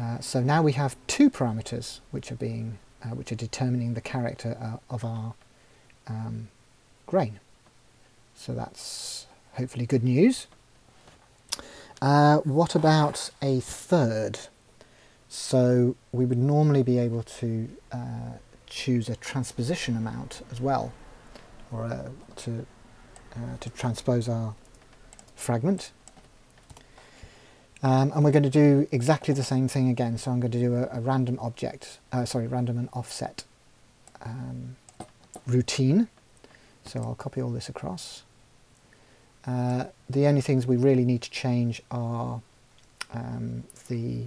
Uh, so now we have two parameters which are being uh, which are determining the character uh, of our um, grain. So that's hopefully good news. Uh, what about a third? So we would normally be able to uh, choose a transposition amount as well, or to to transpose our fragment. Um, and we're going to do exactly the same thing again. So I'm going to do a, a random object, uh, sorry, random and offset um, routine. So I'll copy all this across. Uh, the only things we really need to change are um, the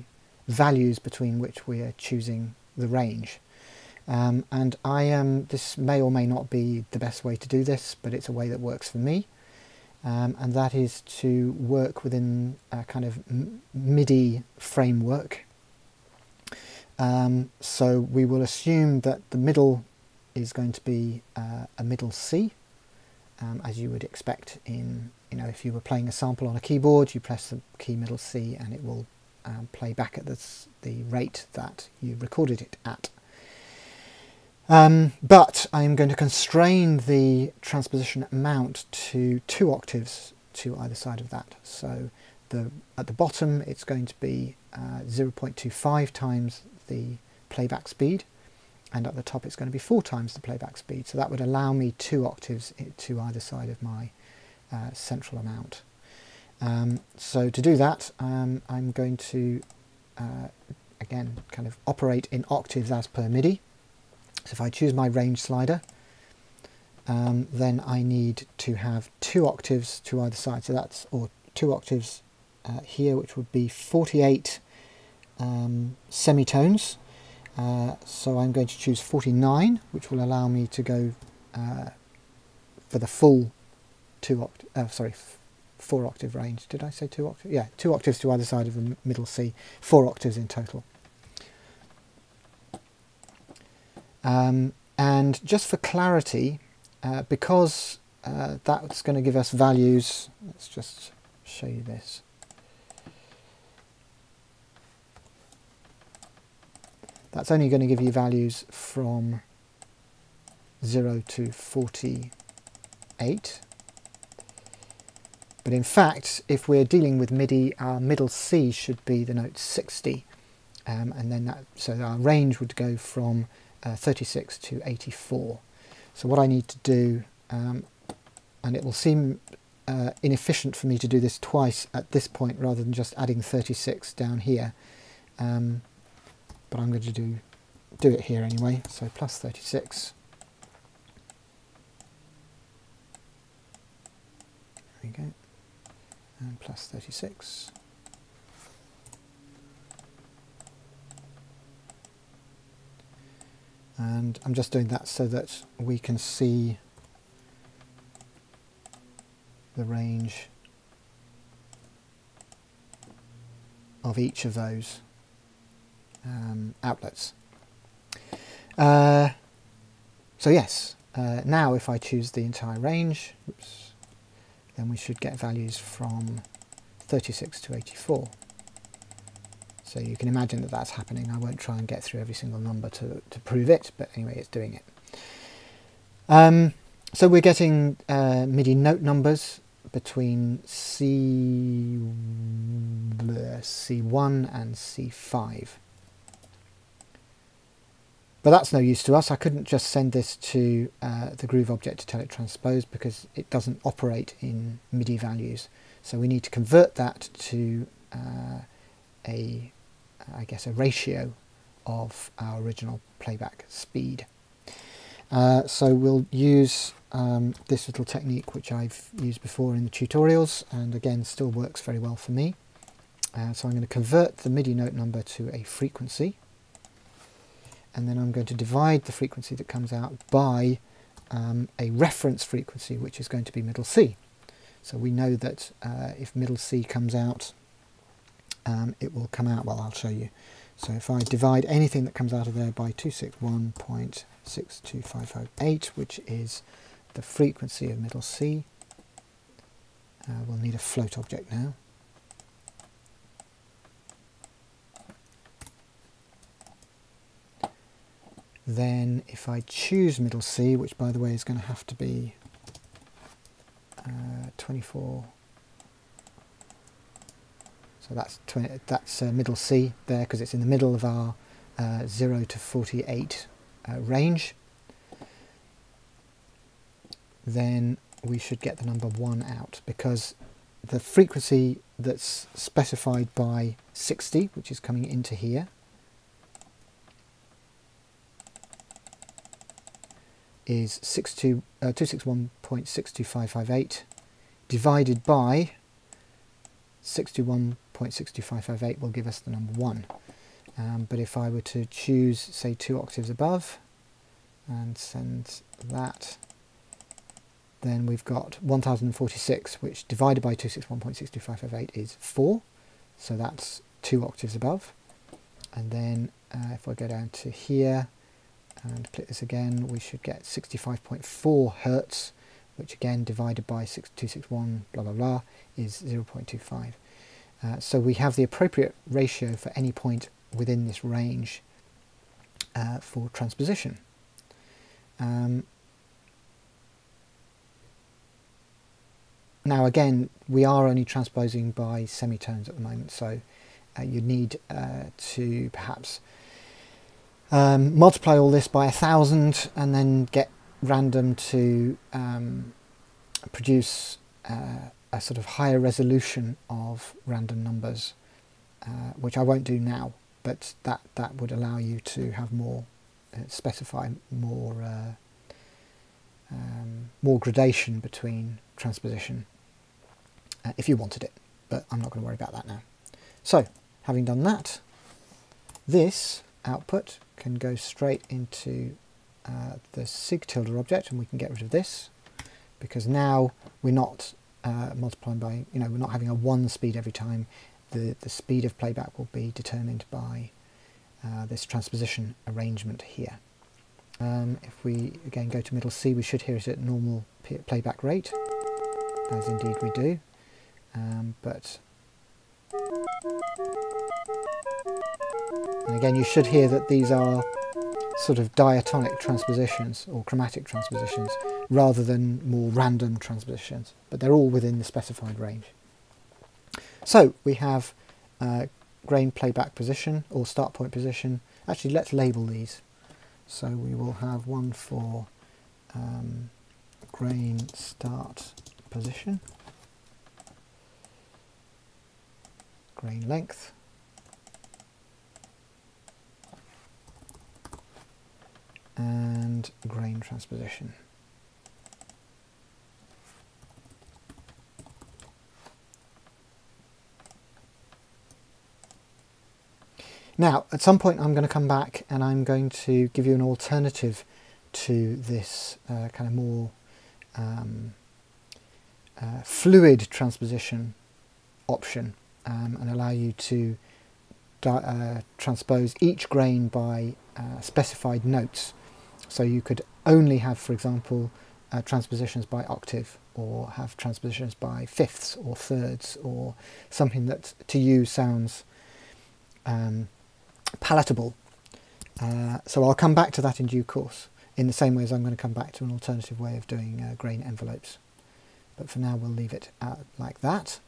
values between which we are choosing the range. Um, and I am, this may or may not be the best way to do this, but it's a way that works for me um, and that is to work within a kind of MIDI framework. Um, so we will assume that the middle is going to be uh, a middle C, um, as you would expect in, you know, if you were playing a sample on a keyboard, you press the key middle C and it will um, play back at the, the rate that you recorded it at. Um, but I am going to constrain the transposition amount to two octaves to either side of that. So the, at the bottom it's going to be uh, 0.25 times the playback speed and at the top it's going to be four times the playback speed. So that would allow me two octaves to either side of my uh, central amount. Um, so to do that um, I'm going to uh, again kind of operate in octaves as per MIDI. So if I choose my range slider, um, then I need to have two octaves to either side. So that's, or two octaves uh, here, which would be 48 um, semitones. Uh, so I'm going to choose 49, which will allow me to go uh, for the full two octave, uh, sorry, four octave range. Did I say two octaves? Yeah, two octaves to either side of the middle C, four octaves in total. Um, and just for clarity, uh, because uh, that's going to give us values, let's just show you this. That's only going to give you values from 0 to 48. But in fact, if we're dealing with MIDI, our middle C should be the note 60. Um, and then that, so our range would go from uh, 36 to 84. So what I need to do, um, and it will seem uh, inefficient for me to do this twice at this point rather than just adding 36 down here, um, but I'm going to do, do it here anyway, so plus 36. There we go, and plus 36. And I'm just doing that so that we can see the range of each of those um, outlets. Uh, so yes, uh, now if I choose the entire range, oops, then we should get values from 36 to 84. So you can imagine that that's happening. I won't try and get through every single number to, to prove it, but anyway, it's doing it. Um, so we're getting uh, MIDI note numbers between C, C1 and C5. But that's no use to us. I couldn't just send this to uh, the Groove object to tell it transpose because it doesn't operate in MIDI values. So we need to convert that to uh, a I guess, a ratio of our original playback speed. Uh, so we'll use um, this little technique which I've used before in the tutorials and again still works very well for me. Uh, so I'm going to convert the MIDI note number to a frequency and then I'm going to divide the frequency that comes out by um, a reference frequency which is going to be middle C. So we know that uh, if middle C comes out um, it will come out, well I'll show you. So if I divide anything that comes out of there by 261.62508, which is the frequency of middle C, uh, we'll need a float object now. Then if I choose middle C, which by the way is going to have to be uh, 24 so that's 20, that's uh, middle C there because it's in the middle of our uh, 0 to 48 uh, range, then we should get the number 1 out because the frequency that's specified by 60, which is coming into here, is 261.62558 uh, divided by 61.62558 will give us the number 1. Um, but if I were to choose, say, two octaves above and send that, then we've got 1046, which divided by 261.62558 is 4. So that's two octaves above. And then uh, if I go down to here, and click this again, we should get 65.4 hertz, which again divided by 6261 blah blah blah is 0.25. Uh, so we have the appropriate ratio for any point within this range uh, for transposition. Um, now again, we are only transposing by semitones at the moment, so uh, you need uh, to perhaps um, multiply all this by a thousand and then get random to um, produce uh, a sort of higher resolution of random numbers, uh, which I won't do now, but that, that would allow you to have more, uh, specify more, uh, um, more gradation between transposition uh, if you wanted it, but I'm not going to worry about that now. So, having done that, this output can go straight into uh, the sig tilde object and we can get rid of this because now we're not uh, multiplying by, you know, we're not having a one speed every time. The, the speed of playback will be determined by uh, this transposition arrangement here. Um, if we again go to middle C, we should hear it at normal playback rate, as indeed we do. Um, but and again, you should hear that these are sort of diatonic transpositions or chromatic transpositions rather than more random transpositions, but they're all within the specified range. So we have uh, grain playback position or start point position. Actually, let's label these. So we will have one for um, grain start position, grain length, and grain transposition. Now, at some point I'm going to come back and I'm going to give you an alternative to this uh, kind of more um, uh, fluid transposition option um, and allow you to uh, transpose each grain by uh, specified notes so you could only have, for example, uh, transpositions by octave or have transpositions by fifths or thirds or something that to you sounds um, palatable. Uh, so I'll come back to that in due course in the same way as I'm going to come back to an alternative way of doing uh, grain envelopes. But for now we'll leave it like that.